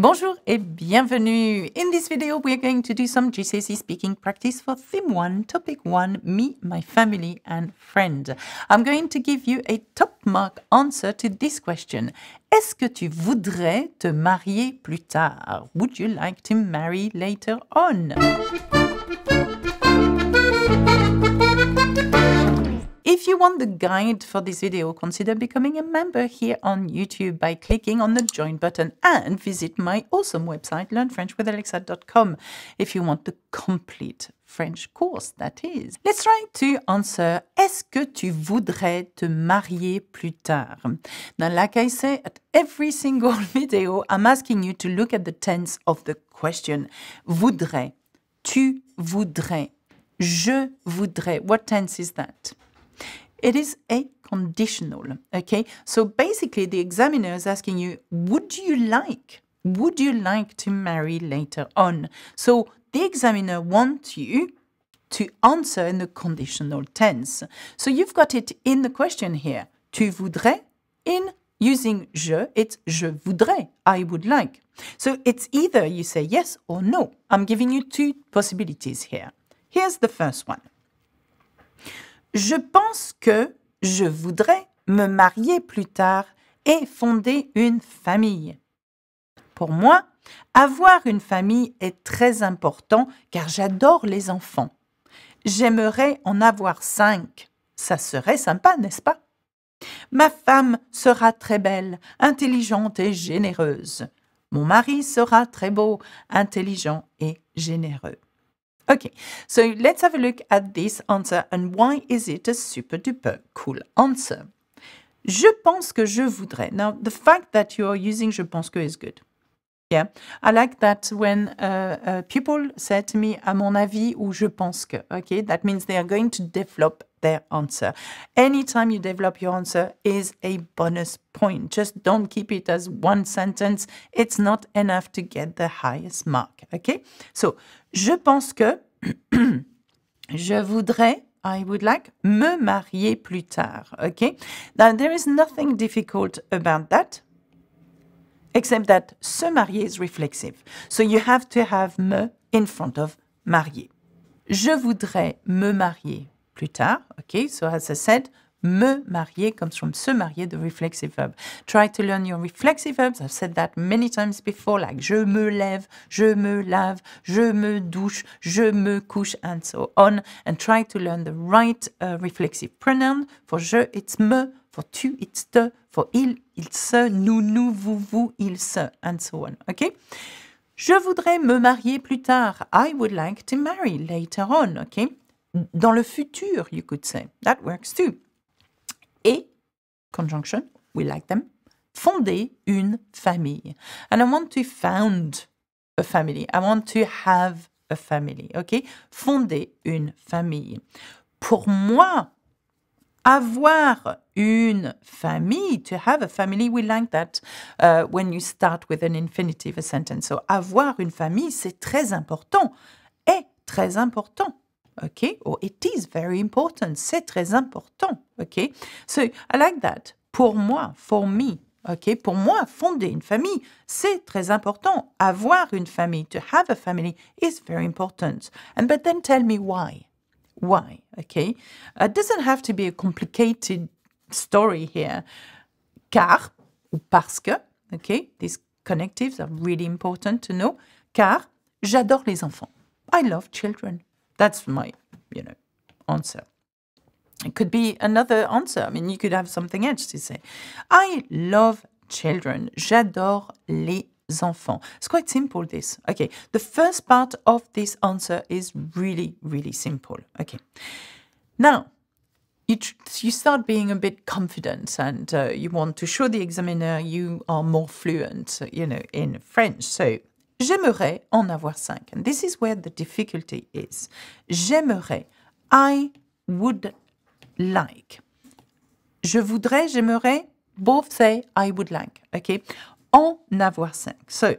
Bonjour et bienvenue. In this video, we are going to do some GCSE speaking practice for theme 1, topic 1, me, my family and friend. I'm going to give you a top mark answer to this question. Est-ce que tu voudrais te marier plus tard? Would you like to marry later on? If you want the guide for this video, consider becoming a member here on YouTube by clicking on the join button and visit my awesome website, learnfrenchwithalexa.com, if you want the complete French course, that is. Let's try to answer Est-ce que tu voudrais te marier plus tard? Now, like I say at every single video, I'm asking you to look at the tense of the question. Voudrais. Tu voudrais. Je voudrais. What tense is that? It is a conditional, okay? So basically, the examiner is asking you, would you like, would you like to marry later on? So the examiner wants you to answer in the conditional tense. So you've got it in the question here. Tu voudrais? In using je, it's je voudrais, I would like. So it's either you say yes or no. I'm giving you two possibilities here. Here's the first one. Je pense que je voudrais me marier plus tard et fonder une famille. Pour moi, avoir une famille est très important car j'adore les enfants. J'aimerais en avoir cinq. Ça serait sympa, n'est-ce pas? Ma femme sera très belle, intelligente et généreuse. Mon mari sera très beau, intelligent et généreux. Okay, so let's have a look at this answer and why is it a super duper cool answer. Je pense que je voudrais. Now, the fact that you are using je pense que is good. Yeah, I like that when uh, uh, people say to me, à mon avis ou je pense que. Okay, that means they are going to develop their answer. Anytime you develop your answer is a bonus point. Just don't keep it as one sentence. It's not enough to get the highest mark. Okay, so je pense que je voudrais I would like me marier plus tard. Okay, now there is nothing difficult about that except that se marier is reflexive. So you have to have me in front of marier. Je voudrais me marier plus tard. Okay, so as I said, me marier comes from se marier, the reflexive verb. Try to learn your reflexive verbs. I've said that many times before, like je me lève, je me lave, je me douche, je me couche, and so on. And try to learn the right uh, reflexive pronoun. For je, it's me. For tu, it's te. For il, il se. Nous, nous, vous, vous, il se. And so on. Okay? Je voudrais me marier plus tard. I would like to marry later on. Okay? Dans le futur, you could say. That works too. Et, conjunction, we like them, fonder une famille. And I want to found a family. I want to have a family. OK? Fonder une famille. Pour moi, avoir une famille, to have a family, we like that uh, when you start with an infinitive a sentence. So, avoir une famille, c'est très important. Est très important. OK? Or it is very important. C'est très important. OK? So I like that. Pour moi, for me. OK? Pour moi, fonder une famille, c'est très important. Avoir une famille, to have a family, is very important. And but then tell me why. Why? OK? Uh, it doesn't have to be a complicated story here. Car, ou parce que, OK? These connectives are really important to know. Car, j'adore les enfants. I love children. That's my, you know, answer. It could be another answer. I mean, you could have something else to say. I love children. J'adore les enfants. It's quite simple, this. Okay, the first part of this answer is really, really simple. Okay, now you, you start being a bit confident and uh, you want to show the examiner you are more fluent, you know, in French. So J'aimerais en avoir cinq. And this is where the difficulty is. J'aimerais. I would like. Je voudrais, j'aimerais. Both say I would like. Okay. En avoir cinq. So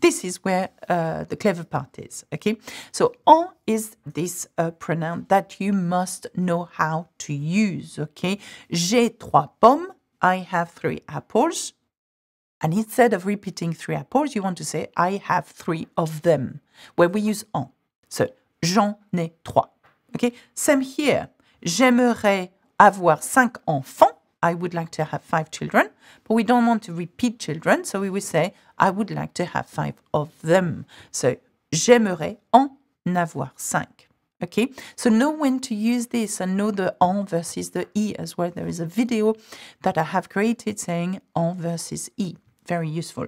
this is where uh, the clever part is. Okay. So en is this uh, pronoun that you must know how to use. Okay. J'ai trois pommes. I have three apples. And instead of repeating three apples, you want to say I have three of them, where we use en. So, j'en ai trois. Okay, same here. J'aimerais avoir cinq enfants. I would like to have five children, but we don't want to repeat children, so we will say I would like to have five of them. So, j'aimerais en avoir cinq. Okay, so know when to use this and know the en versus the e as well. There is a video that I have created saying en versus e. Very useful.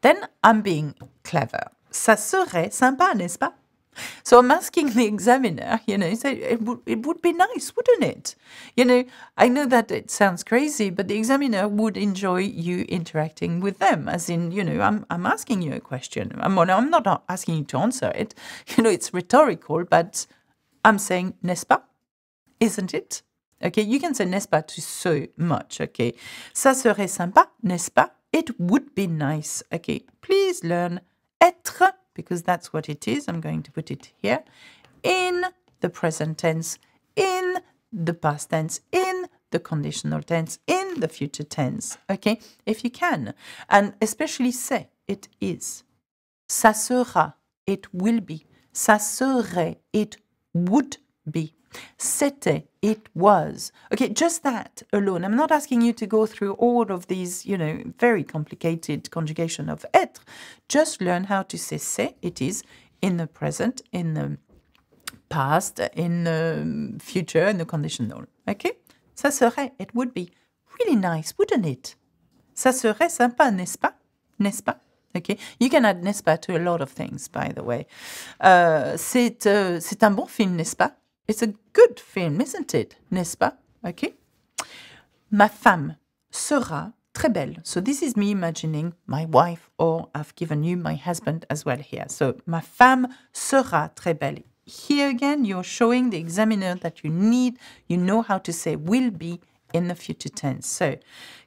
Then I'm being clever. Ça serait sympa, n'est-ce pas? So I'm asking the examiner, you know, so it would, it would be nice, wouldn't it? You know, I know that it sounds crazy, but the examiner would enjoy you interacting with them. As in, you know, I'm, I'm asking you a question. I'm, I'm not asking you to answer it. You know, it's rhetorical, but I'm saying, n'est-ce pas? Isn't it? Okay, you can say n'est-ce pas to so much. Okay, ça serait sympa, n'est-ce pas? It would be nice. Okay, please learn être because that's what it is. I'm going to put it here in the present tense, in the past tense, in the conditional tense, in the future tense. Okay, if you can, and especially say it is. Ça sera, it will be. Ça serait, it would be. C'était, it was. Okay, just that alone. I'm not asking you to go through all of these, you know, very complicated conjugation of être. Just learn how to say c'est, it is, in the present, in the past, in the future, in the conditional. Okay? Ça serait, it would be. Really nice, wouldn't it? Ça serait sympa, n'est-ce pas? N'est-ce pas? Okay. You can add n'est-ce pas to a lot of things, by the way. Uh, c'est, uh, c'est un bon film, n'est-ce pas? It's a good film, isn't it? N'est-ce pas? Okay. Ma femme sera très belle. So this is me imagining my wife, or I've given you my husband as well here. So ma femme sera très belle. Here again, you're showing the examiner that you need, you know how to say will be in the future tense. So,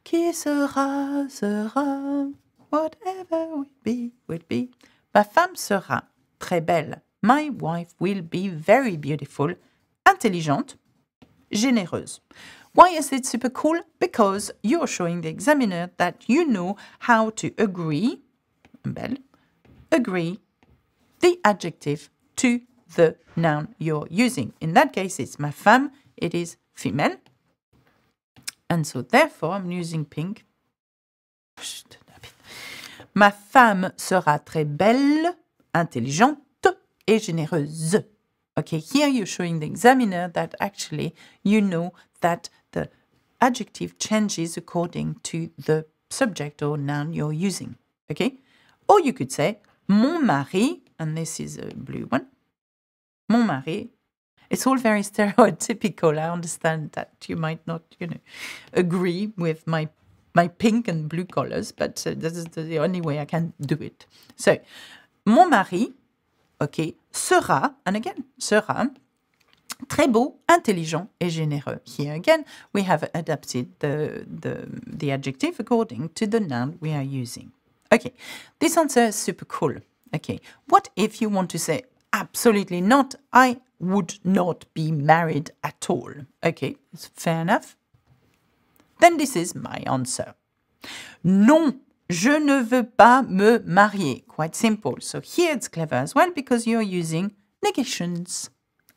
qui sera, sera, whatever will be, will be. Ma femme sera très belle. My wife will be very beautiful intelligente, généreuse. Why is it super cool? Because you're showing the examiner that you know how to agree, belle, agree the adjective to the noun you're using. In that case, it's ma femme, it is female. And so therefore, I'm using pink. Ma femme sera très belle, intelligente et généreuse. Okay, here you're showing the examiner that actually you know that the adjective changes according to the subject or noun you're using. Okay, or you could say mon mari, and this is a blue one. Mon mari. It's all very stereotypical. I understand that you might not, you know, agree with my my pink and blue colors, but uh, this is the only way I can do it. So, mon mari ok, sera, and again, sera, très beau, intelligent et généreux. Here again, we have adapted the, the, the adjective according to the noun we are using. Okay, this answer is super cool. Okay, what if you want to say absolutely not, I would not be married at all? Okay, fair enough. Then this is my answer. Non, Je ne veux pas me marier. Quite simple. So here it's clever as well because you're using negations.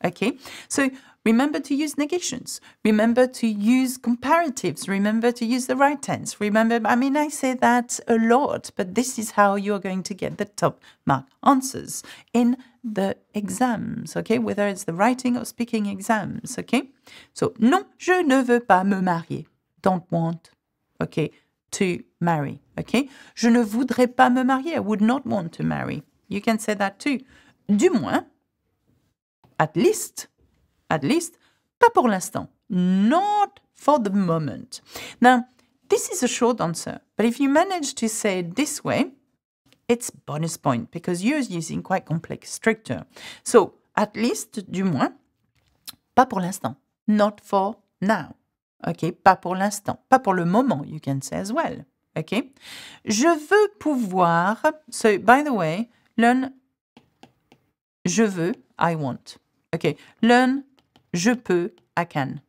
Okay, so remember to use negations. Remember to use comparatives. Remember to use the right tense. Remember, I mean, I say that a lot, but this is how you're going to get the top mark answers in the exams. Okay, whether it's the writing or speaking exams. Okay, so non, je ne veux pas me marier. Don't want. Okay, to marry. Okay? Je ne voudrais pas me marier. I would not want to marry. You can say that too. Du moins, at least, at least, pas pour l'instant. Not for the moment. Now, this is a short answer, but if you manage to say it this way, it's bonus point because you're using quite complex structure. So, at least, du moins, pas pour l'instant. Not for now. OK, pas pour l'instant, pas pour le moment, you can say as well. OK? Je veux pouvoir, so by the way, learn je veux, I want. OK, learn je peux, I can.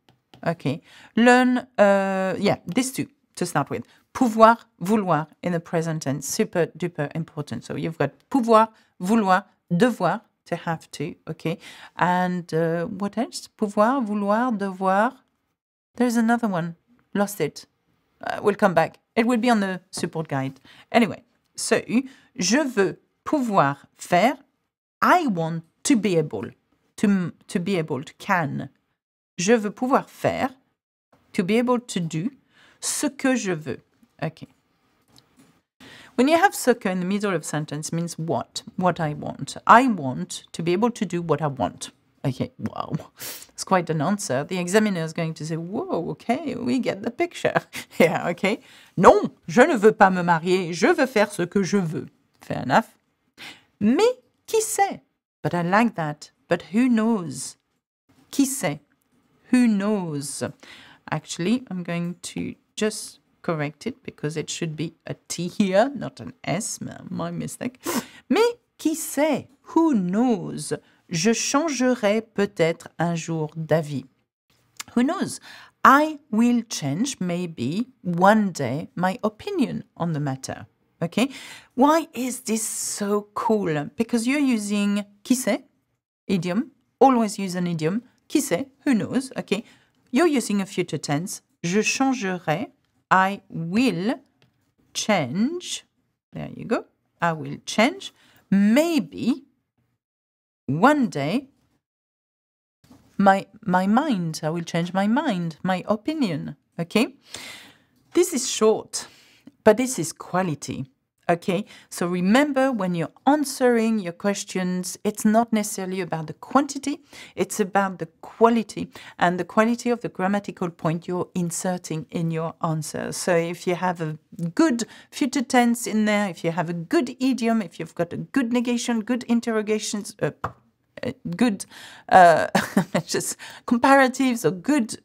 OK, learn, uh, yeah, this two to start with. pouvoir, vouloir in the present tense. Super duper important. So you've got pouvoir, vouloir, devoir, to have to, okay? And uh, what else? Pouvoir, vouloir, devoir. There's another one. Lost it. Uh, we'll come back. It will be on the support guide. Anyway, so je veux pouvoir faire. I want to be able. To, to be able to can. Je veux pouvoir faire. To be able to do. Ce que je veux. Okay. When you have ce que in the middle of sentence means what? What I want. I want to be able to do what I want. Okay, wow, it's quite an answer. The examiner is going to say, whoa, okay, we get the picture. yeah, okay. Non, je ne veux pas me marier, je veux faire ce que je veux. Fair enough. Mais qui sait? But I like that. But who knows? Qui sait? Who knows? Actually, I'm going to just correct it because it should be a T here, not an S, my mistake. Mais qui sait? Who knows? Je changerai peut-être un jour d'avis. Who knows? I will change maybe one day my opinion on the matter. Okay? Why is this so cool? Because you're using qui sait, idiom, always use an idiom. Qui sait, who knows, okay? You're using a future tense. Je changerai, I will change. There you go. I will change. Maybe one day my my mind i will change my mind my opinion okay? This is short but this is quality okay so remember when you're answering your questions it's not necessarily about the quantity it's about the quality and the quality of the grammatical point you're inserting in your answer. So if you have a good future tense in there if you have a good idiom if you've got a good negation good interrogations uh, good uh, just comparatives or good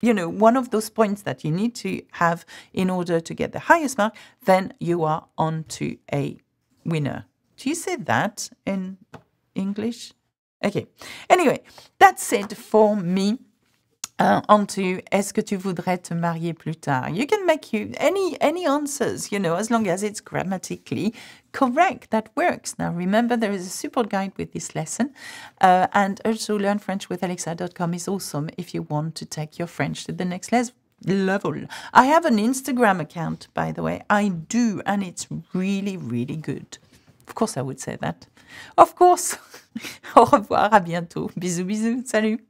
you know one of those points that you need to have in order to get the highest mark then you are on to a winner. Do you say that in english? Okay. Anyway that's it for me uh, onto est-ce que tu voudrais te marier plus tard? You can make you any any answers, you know, as long as it's grammatically correct. That works. Now remember, there is a support guide with this lesson, uh, and also learnfrenchwithalexa.com is awesome if you want to take your French to the next level level. I have an Instagram account, by the way. I do, and it's really, really good. Of course, I would say that. Of course. Au revoir, à bientôt. Bisous, bisous. Salut.